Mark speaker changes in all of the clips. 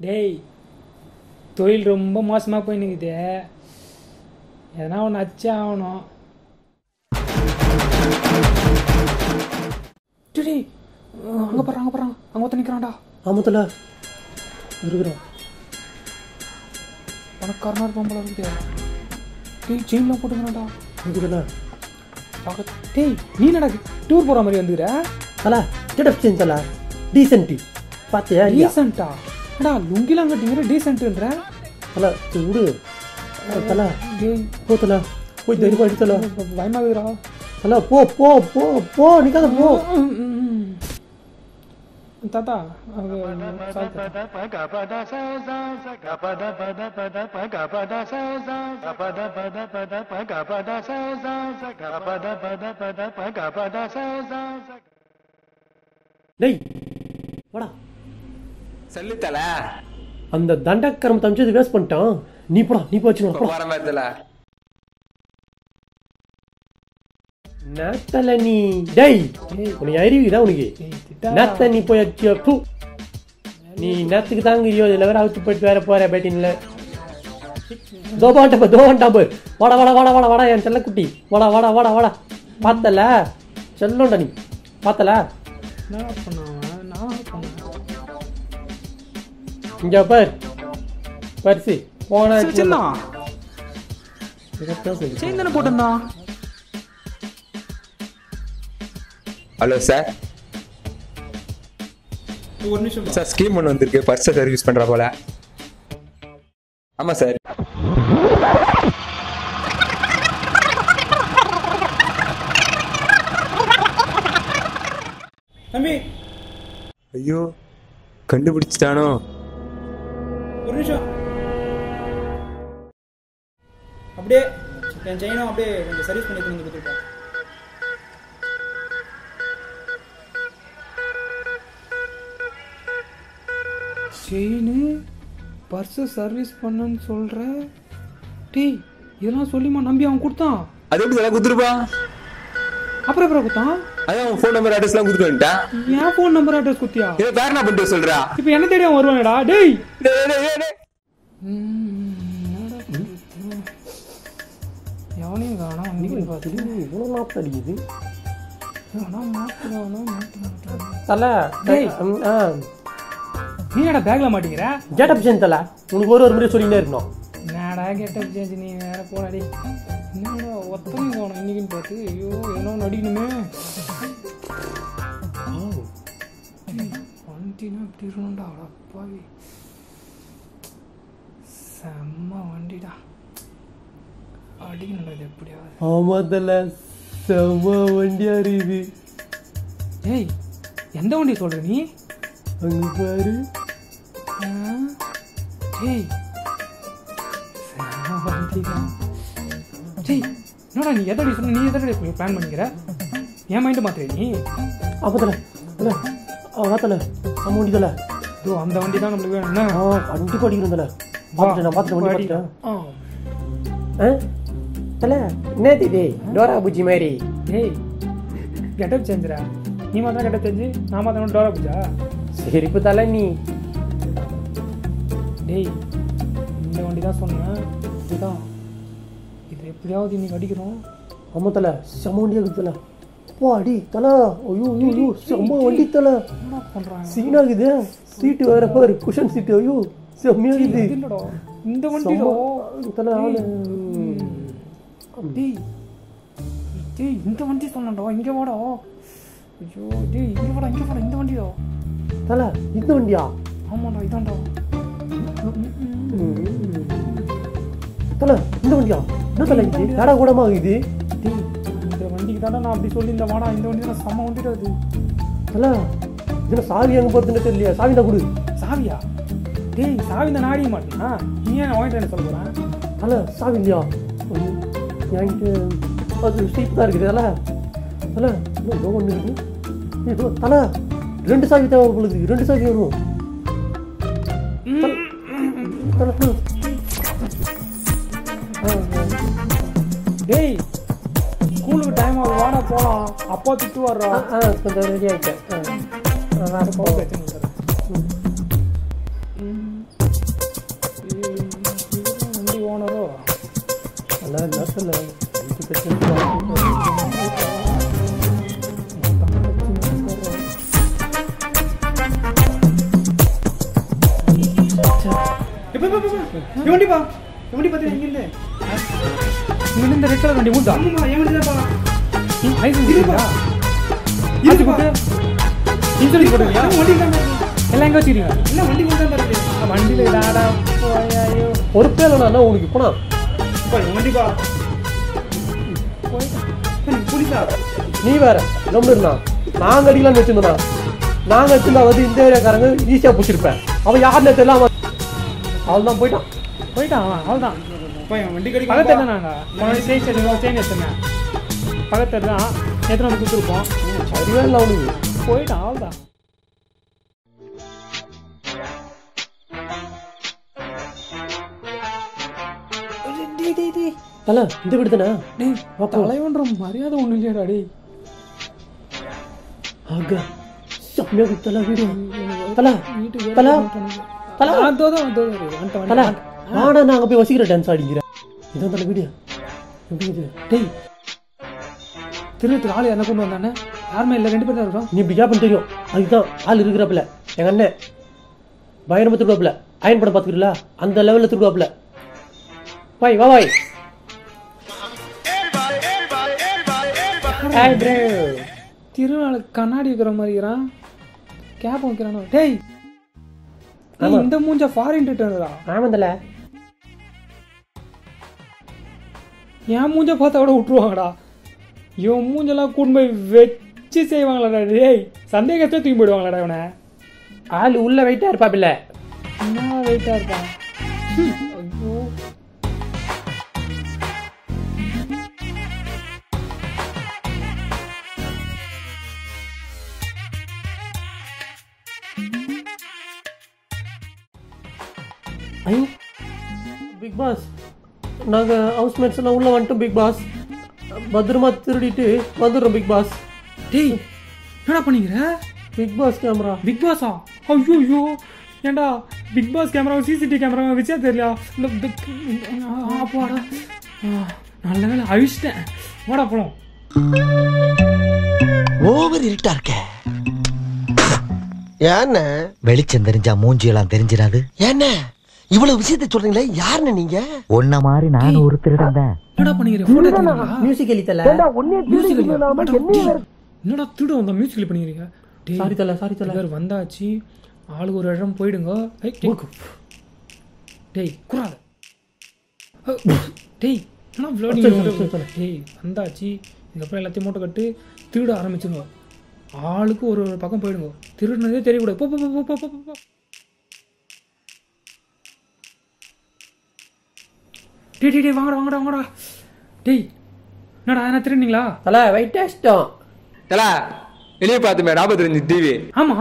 Speaker 1: டேய் தொழில் ரொம்ப மோசமாக போய் நிற்குது எதனா ஒன்று அச்சே ஆகணும். டேய் அங்கே போகிறான் அங்கே போகிறான் அங்கே ஒருத்தன் நிற்கிறான்டா
Speaker 2: ஆமத்தில். இருக்கிறோம்.
Speaker 1: பணக்காரனாக இருப்பான் போல இருக்குது டேய் செயின்லாம் போட்டுக்கிறான்டா.
Speaker 2: இருக்குதுல்ல
Speaker 1: டேய் நீ என்னடா டூர் போகிற மாதிரி வந்துக்கிற?
Speaker 2: தல கெட்டப் சேஞ்ச் தல. டீசென்ட்டி பார்த்தியா
Speaker 1: டீசென்ட்டா என்னடா லுங்கிலாம் கட்டிங்கிற டீசென்ட்டுன்ற
Speaker 2: தல சரி விடு. தல
Speaker 1: டேய்
Speaker 2: போ தல. போய் தைரியமா அடி தல.
Speaker 1: பயமாகுதுடா.
Speaker 2: தல போ போ போ போ நிக்காத போ. டேய் வாடா.
Speaker 3: சொல்லு தல
Speaker 2: அந்த தண்டக்கரம் தம்பிச்சது வேஸ்ட் பண்ணிட்டான். நீ போடா நீ போச்சு போடா.
Speaker 3: வர மாதிரி
Speaker 2: நீ டேய் உனக்கு அறிவிதா உனக்கு. நேத்த நீ போய் அடிச்சியோ தூ. நீ நேத்துக்கு தாங்கிறியோ இதில் வேற அவுத்து போயிட்டு வேற போற பேட்டின்ல. தோபாண்ட தோபாண்டா போய் வாடா வாடா வாடா வாடா வாடா என் செல்லக்குட்டி. வாடா வாடா வாடா வாடா. பார்த்தல? செல்லோண்டா நீ. பார்த்தல?
Speaker 1: என்ன நான் பண்ணேன்
Speaker 2: இங்க பார். பரிசு போன
Speaker 1: சென்னா செயின் தானே போட்டிருந்தான்
Speaker 3: ஹலோ சார்.
Speaker 1: ஒரு நிமிஷம்
Speaker 3: சார் ஸ்கீம் ஒன்று வந்திருக்கு. பர்ஸை சர்வீஸ் பண்ற போல. ஆமா சார்.
Speaker 1: தம்பி.
Speaker 3: ஐயோ கண்டுபிடிச்சிட்டானோ?
Speaker 1: ஒரு நிமிஷம். அப்படியே என் செயினும் அப்படியே கொஞ்சம் சர்வீஸ் பண்ணி வந்து கொடுத்துருப்பேன் செயின் பர்ஸு சர்வீஸ் பண்ணன்னு சொல்கிற டேய் இதெல்லாம் சொல்லிமா நம்பி அவன் கொடுத்தான்.
Speaker 3: அது எப்படி தலை குத்துருப்பான்
Speaker 1: அப்புறம் அப்புறம் கொடுத்தான்
Speaker 3: அதான் அவன் ஃபோன் நம்பர் அட்ரஸ்லாம் கொடுத்துட்டு வந்துட்டான்
Speaker 1: என் ஃபோன் நம்பர் அட்ரஸ் குத்தியா
Speaker 3: இதை வேற என்ன பண்ணிட்டு சொல்றா
Speaker 1: இப்போ என்ன தேடி அவன் வருவானடா டேய்
Speaker 3: டேய், டேய், டேய், டேய்.
Speaker 1: எவனையும் காணோம் அன்னைக்கு பார்த்துட்டு
Speaker 2: இவ்வளோ நாத்து அடிக்குது
Speaker 1: ஆனால் மாட்டுவானோ மாட்ட மாட்டானோ
Speaker 2: தல
Speaker 1: டேய்.
Speaker 2: ம், ஆ
Speaker 1: நீ என்னடா பேக்ல மாட்டேங்கிற
Speaker 2: கேட்டப் சேஞ்ச் தல உனக்கு ஒரு ஒரு முறை சொல்லிக்கிட்டே இருக்கணும்
Speaker 1: என்னடா கெட்ட சேஞ்ச் நீ வேற போடாடி என்னடா ஒத்தனை போனோம் இன்னைக்குன்னு பார்த்து. ஐயோ ஏதோ நடிக்கணுமே வண்டினா இப்படி இருக்கணும்டா அப்பாவி செம்ம வண்டிடா. அடிக்கணும்டா இது எப்படியாவது.
Speaker 2: ஆமா தல செம வண்டியா இருக்குது
Speaker 1: ஏய் எந்த வண்டி சொல்ற நீ?
Speaker 2: அங்க பாரு.
Speaker 1: ஆ? டேய் செம வண்டிடா. டேய் என்னடா நீ எதடி சொன்ன நீ எதடி பிளான் பண்ணிக்கிற? என் மைண்டு மாத்திர நீ?
Speaker 2: ஆமா தல தல அவன் தல. ஆமா வண்டி தல.
Speaker 1: இதோ அந்த வண்டி தான் நம்மளுக்கு வேணும் என்ன?
Speaker 2: ஆ கண்டிப்பா அடிக்கிறேன் தல. பார்த்துட்டேன் நான் பார்த்துட்டேன் வண்டி. பார்த்துட்டேன் தல என்னது இது? டோரா பூஜி மாதிரி.
Speaker 1: டேய் கெட்டப் சேஞ்சுரா நீ மாத்திரம் கெட்டப் சேஞ்சு நான் மாத்திரம் டோரா பூஜா
Speaker 2: சிரிப்பு தல நீ.
Speaker 1: டேய் இந்த வண்டி தான் சொன்னேன். இதுதான். இது எப்படியாவது இன்னைக்கு அடிக்கிறோம்
Speaker 2: ஆமா தல செம வண்டியா இருக்குது தல. போ அடி தல ஐயோ ஐயோ ஐயோ. செம்ம வண்டி தல.
Speaker 1: என்ன பண்றாங்க?
Speaker 2: சீனாகுது சீட்டு வேற பாரு குஷன் சீட்டு. ஐயோ செம்மையா இருக்குது.
Speaker 1: இல்லடா இந்த
Speaker 2: செம்ம தல ஆளு.
Speaker 1: டேய். டேய் இந்த வண்டி சொன்னடா இங்க வாடா. ஐயோ டேய் இங்க வாடா இங்க வாடா இந்த வண்டிடா.
Speaker 2: தல இந்த வண்டியா?
Speaker 1: ஆமாடா இதான்டா.
Speaker 2: தல இந்த வண்டியா? என்ன தல இது? கடா கூடமா இது?
Speaker 1: இந்த வண்டிக்கு தான்டா நான் அப்படி சொல்லி இந்த வாடா இந்த வண்டி தான் செம்ம வண்டிடா அது
Speaker 2: தல இதுல சாவி எங்க போறதுன்னு தெரியலையா. சாவி தான் கொடு.
Speaker 1: சாவியா? டேய் சாவி இந்த நாடிய மாட்டேனா? நீ ஏன் வாங்கிட்டு என்ன சொல்ல போறேன்
Speaker 2: தல சாவி இல்லையா? என்கிட்ட அது சீட் தான் இருக்குது தல. தல இன்னும் ஒன்று இருக்குது தல ரெண்டு சாவி தேவை பொழுது ரெண்டு சாவி வரும் தல.
Speaker 1: அப்பா திட்டு வர்றோம்
Speaker 2: ஆ கொஞ்சம் ரெடி ஆகிட்டேன் நல்லா இருக்கும் வண்டி ஓனரோ
Speaker 1: நல்லா இல்லை
Speaker 2: சார் இது பிரச்சனை
Speaker 1: இவண்டிப்பா இவண்டி இந்த ரெட் வண்டி மூத்தா ஆமாம்மா இவண்டி தான்ப்பா லைசென்ஸ் இருக்கா இது போட்டு இன்சூரன்ஸ் போடுறீங்களா வண்டி தான் எல்லாம் எங்க இல்ல வண்டி தான் இருக்கு வண்டியில டாடா போயாயோ.
Speaker 2: பொறுப்பே இல்லைண்ணா உனக்கு போனா
Speaker 1: வண்டிப்பா புரியுதா
Speaker 2: நீ வேற நம்புறா நாங்க அடிக்கலாம்னு வச்சிருந்தோம்னா நாங்க வச்சிருந்தா வந்து இந்த ஏரியாக்காரங்க ஈஸியா பிடிச்சிருப்பேன் அவன் யாருன்னு தெரியல அவன் அவன் தான் போயிட்டான்
Speaker 1: போயிட்டான் அவ்வளோதான் என் வண்டி கடி பக்கத்துல தான் எத்தனை வந்து கொடுத்துருப்போம்
Speaker 2: அறிவே இல்லை அவனுக்கு
Speaker 1: போயிட்டான் அவ்வளோதான்
Speaker 2: தல இந்த வீடு தானே?
Speaker 1: டேய். தலைவன்ற மரியாதை ஒன்றும் இல்லையாடா டேய்.
Speaker 2: ஆக. செம்மையா இருக்கு தல வீடு. தல தல. தல.
Speaker 1: அதோ தான் அதோ வந்துட்டேன்
Speaker 2: தல ஆனா நான் அங்க போய் வசிக்கிற டான்ஸ் ஆடிக்கிறேன் இதான் தல வீடியோ எப்படி இது
Speaker 1: டேய் திருவத்துக்கு ஆள் என்ன கொண்டு வந்தானே? யாருமே இல்லை ரெண்டு பேர் தான் இருக்கோம்.
Speaker 2: நீ இப்படி கேப்பன் தெரியும். அதுதான் ஆள் இருக்கிறப்பல. எங்க அண்ணன் பயணமா திருடுவாப்புல அயன் படம் பார்த்துக்கிறீங்களா? அந்த லெவல்ல திருடுவாப்புல வாய் வா வாய்
Speaker 1: திருநாளுக்கு கண்ணாடி வைக்கிற மாதிரி இருக்கிறான். கேப் வைக்கிறானோ? டேய் இந்த மூஞ்ச ஃபாரின் ரிட்டர்னரா
Speaker 2: ஆமாந்தல
Speaker 1: என் மூஞ்ச பார்த்தா கூட விட்டுருவாங்கடா. இவன் மூஞ்செல்லாம் கூண்டு போய் வச்சு செய்வாங்களாடா டேய். சந்தேகத்தை தூக்கி போயிடுவாங்களாடா இவனை.
Speaker 2: ஆள் உள்ள வெயிட்டா இருப்பாப்பில்ல
Speaker 1: என்ன வெயிட்டா இருப்பான் ஐயோ.
Speaker 2: ஐயோ. பிக் பாஸ் நாங்கள் ஹவுஸ்மேட்ஸ் எல்லாம் உள்ள வந்துட்டோம் பிக் பாஸ் பத்திரமா திருடிட்டு வந்துடுறோம் பிக் பாஸ்
Speaker 1: டேய் என்னடா பண்ணிக்கிற?
Speaker 2: பிக் பாஸ் கேமரா
Speaker 1: பிக் பாஸா ஐயோ ஐயோ ஏன்டா Bigg Boss camera CCTV camera வச்சா தெரியல இந்த இந்த- ஆ, போடா. ஆ, நல்ல வேலை அழிச்சிட்டேன். வாடா போலாம்.
Speaker 4: ஓவர் இருட்டா இருக்க.
Speaker 5: ஏண்ணே
Speaker 4: வெளிச்சம் தெரிஞ்சா மூஞ்சி எல்லாம் தெரிஞ்சிடாது.
Speaker 5: ஏண்ணே இவ்வளவு விஷயத்த சொல்றீங்களே யாருன்னு நீங்க?
Speaker 4: உன்ன மாதிரி நானும் ஒரு திருடன் தான்
Speaker 1: என்னடா போட்டோ?
Speaker 2: மியூசிக் எழுத்தல
Speaker 1: என்னடா திருடு? வந்தா மியூசிக்கல் பண்ணிக்கிறீங்க டேய்,
Speaker 2: சாரி தல சாரி தல.
Speaker 1: இவர் வந்தாச்சு. ஆளுக்கு ஒரு இடம் போயிடுங்க. டேய். குறாத. டேய் என்ன
Speaker 2: சரி.
Speaker 1: டேய் வந்தாச்சு. இதுக்கப்புறம் எல்லாத்தையும் மூட்டை கட்டு திருட ஆரம்பிச்சுங்க ஆளுக்கு ஒரு ஒரு பக்கம் போயிடுங்க. திருடுனதே தெரியக்கூடாது. போ போ போ, போ போ போ. டேய் டேய் டேய் வாங்கடா வாங்கடா வாங்கடா. டேய் என்னடா என்ன திருடுனீங்களா?
Speaker 2: தல வெயிட் இஷ்டம்
Speaker 3: தல வெளியே பார்த்துமே நாற்பத்தஞ்சு டிவி
Speaker 1: ஆமா.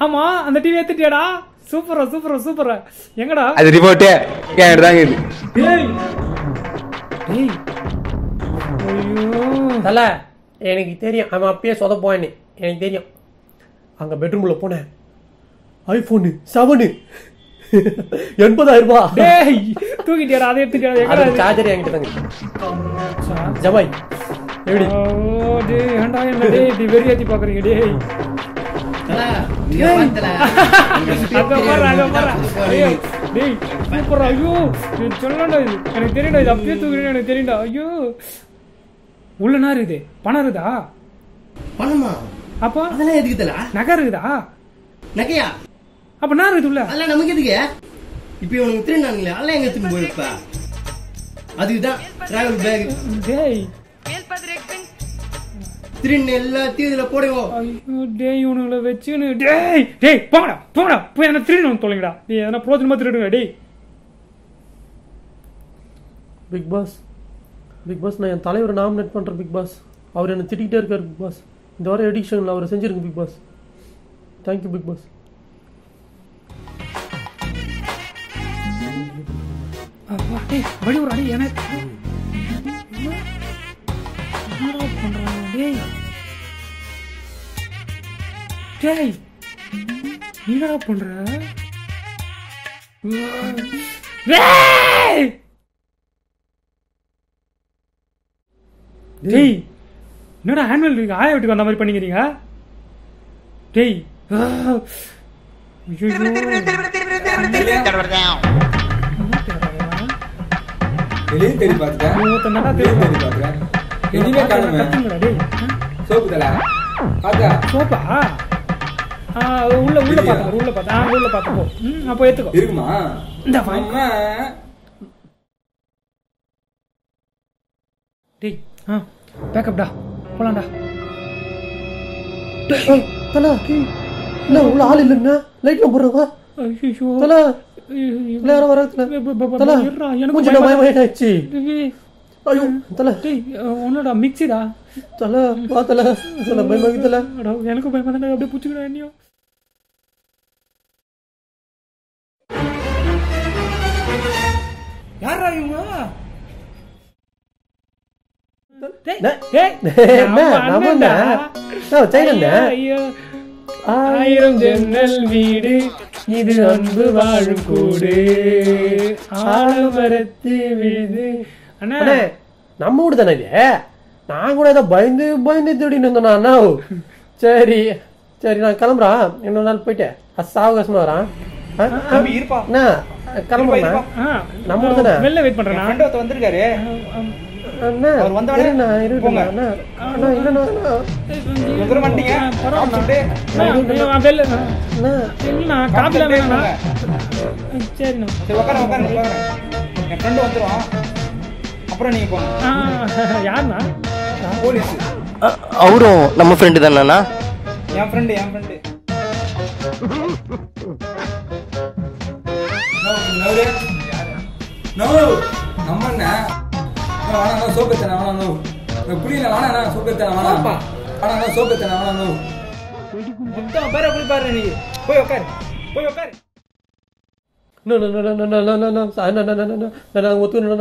Speaker 1: ஆமா அந்த டிவி எடுத்துட்டியாடா? சூப்பரா சூப்பரா சூப்பரா. எங்கடா?
Speaker 3: அது ரிமோட்டே என்கிட்ட தாங்க இது.
Speaker 1: டேய். டேய். ஐயோ.
Speaker 2: தல எனக்கு தெரியும். அவன் அப்பயே சொதப்பான்னு எனக்கு தெரியும். அங்க பெட்ரூம்ல போனேன். ஐபோனு செவனு எண்பதாயிரம் ரூபாய்.
Speaker 1: டேய் தூக்கிட்டியாடா அதை எடுத்துட்டியாடா எங்கடா
Speaker 2: அது? சார்ஜர் என்கிட்ட தாங்க
Speaker 1: சா-
Speaker 2: ஜமாய் எப்படி
Speaker 1: ஓ டேய் ஏன்டா என்ன டேய் இப்படி வெறி ஏத்தி பாக்குறீங்க டேய். அங்க பாரு அங்க பாரு. டேய் டேய் சூப்பரா ஐயோ. இது சொல்லண்டா இது. எனக்கு தெரியும்டா இது அப்படியே தூக்குறேன்னு எனக்கு தெரியும்டா. ஐயோ. உள்ள என்ன இருக்குது பணம் இருக்குதா?
Speaker 5: பணமா?
Speaker 1: அப்போ?
Speaker 5: அதெல்லாம் எதுக்கு
Speaker 1: நகை இருக்குதா?
Speaker 5: நகையா?
Speaker 1: அப்ப என்ன இருக்குது உள்ள
Speaker 5: அதெல்லாம் நமக்கு எதுக்கு? இப்ப இவனுக்கு திருநாங்களே அதெல்லாம் எங்க எடுத்துன்னு போயிருப்ப அதுதான் டிராவல் பேக்
Speaker 1: டேய்.
Speaker 5: திருநெல் எல்லாத்தையும் இதுல போடுவோம்
Speaker 1: ஐயோ டேய் இவனுங்களை வச்சுன்னு. டேய் டேய் போங்கடா போங்கடா. போய் என்ன திருடணும் தொலைங்கடா. நீ எதனா பிரோஜனமா திருடுங்க டேய்.
Speaker 2: பிக் பாஸ் பிக் பாஸ் நான் என் தலைவரை நாமினேட் பண்றேன் பிக் பாஸ் அவர் என்ன திட்டிகிட்டே இருக்காரு பிக் பாஸ் இந்த வாரம் எடிக்ஷனில் அவரை செஞ்சிருங்க Bigg Boss thank you Bigg Boss
Speaker 1: டேய் வழி ஒரு அடி எனக்கு என்னடா பண்றாங்க டேய் டேய் என்னடா பண்ற? டேய்! என்னடா ஆனுவல் இருக்கு ஆயா வீட்டுக்கு வந்த மாதிரி பண்ணிக்கிறீங்க? டேய் ஆ.
Speaker 3: வெளியே தேடி பார்த்துட்டேன். வெளியே
Speaker 1: தெரியும்.
Speaker 3: தேடி பார்த்துட்டேன். எங்கேயுமே காணுமே. சோப்பு தல பார்த்தா?
Speaker 1: சோப்பா? உள்ள உள்ள? பாத்துக்கோ உள்ள பாத்து ஆ உள்ள பாத்துக்கோ ம் அப்போ ஏத்துக்கோ.
Speaker 3: இருக்குமா?
Speaker 1: இந்த
Speaker 3: அம்மா
Speaker 1: டேய் ஆ பேக்கப்டா போலாம்டா
Speaker 2: தல என்ன உள்ள ஆள் இல்லைன்னா? லைட்ல போடுறவா?
Speaker 1: ஐயோ
Speaker 2: தல இல்ல யாரோ வர தல.
Speaker 1: எனக்கு
Speaker 2: மூஞ்சில பயமாயிட்டாச்சு ஐயோ தல.
Speaker 1: உன்னோட மிக்சிடா?
Speaker 2: தல வா தல. தல பயமாகி தல.
Speaker 1: அடா, எனக்கு பயமா தான் அப்படியே புடிச்சுக்கடா என்னையும் யாரா இவங்க? டேய், டேய், நம்ம ஐயோ, ஆயிரம் ஜன்னல் வீடு இது அன்பு வாழும் கூடு. ஆலமரத்து விழுது. அண்ணா.
Speaker 2: நம்ம வீடு தானே இது? நான் கூட ஏதோ பயந்து பயந்து தேடின்னு இருந்தேன் அண்ணா சரி சரி நான் கிளம்புறேன். இன்னொரு நாள் போயிட்டு அது சாவகாசமா வரேன். கிளம்புறேன் நம்ம ஊர் தானே?
Speaker 1: வெளில வெயிட் பண்றேன்
Speaker 6: வந்திருக்காரு. அவர்
Speaker 2: இருண்ணா
Speaker 6: போங்க.
Speaker 2: அண்ணா. அண்ணா இல்லைண்ணா
Speaker 1: காப்பில
Speaker 6: போங்க.
Speaker 1: சரிண்ணா.
Speaker 6: சரி உட்கார உட்கார என் ஃப்ரெண்டு வந்துருவான். அப்புறம் நீங்க போங்க.
Speaker 1: யாருண்ணா?
Speaker 6: போலீஸ்.
Speaker 5: அவரும் நம்ம ஃப்ரெண்டு தானேண்ணா?
Speaker 6: என் ஃப்ரெண்டு என் ஃப்ரெண்டு
Speaker 3: நம்ம வாணா சோப்பு எத்தனை வாணா நோ புரியல வாணா சோப்பு எத்தனை வாணா வாணா சோப்பு எத்தனை வாணா நோ
Speaker 6: மொத்தம் பேர போய் பாரு நீ போய் உட்காரு போய் உட்காரு
Speaker 2: நான் ஒத்துறேன்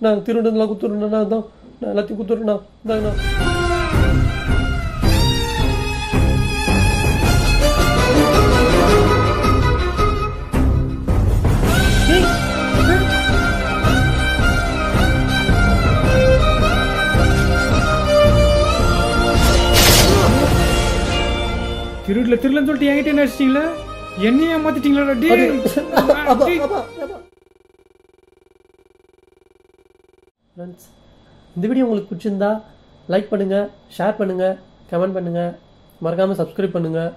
Speaker 2: நான் குத்துறேன் நான் தான் நான் எல்லாத்தையும் குத்துறேன் நான் நான்
Speaker 1: திருடுல திருடலன்னு சொல்லிட்டு என்கிட்ட என்ன அடிச்சிட்டீங்களா? என்னைய ஏமாத்திட்டீங்களா? டேய்
Speaker 2: அப்பா
Speaker 1: டேய்.
Speaker 2: அப்பா அப்பா ஃப்ரெண்ட்ஸ் இந்த வீடியோ உங்களுக்கு பிடிச்சிருந்தா லைக் பண்ணுங்கள் ஷேர் பண்ணுங்கள் கமெண்ட் பண்ணுங்கள் மறக்காமல் சப்ஸ்கிரைப் பண்ணுங்கள்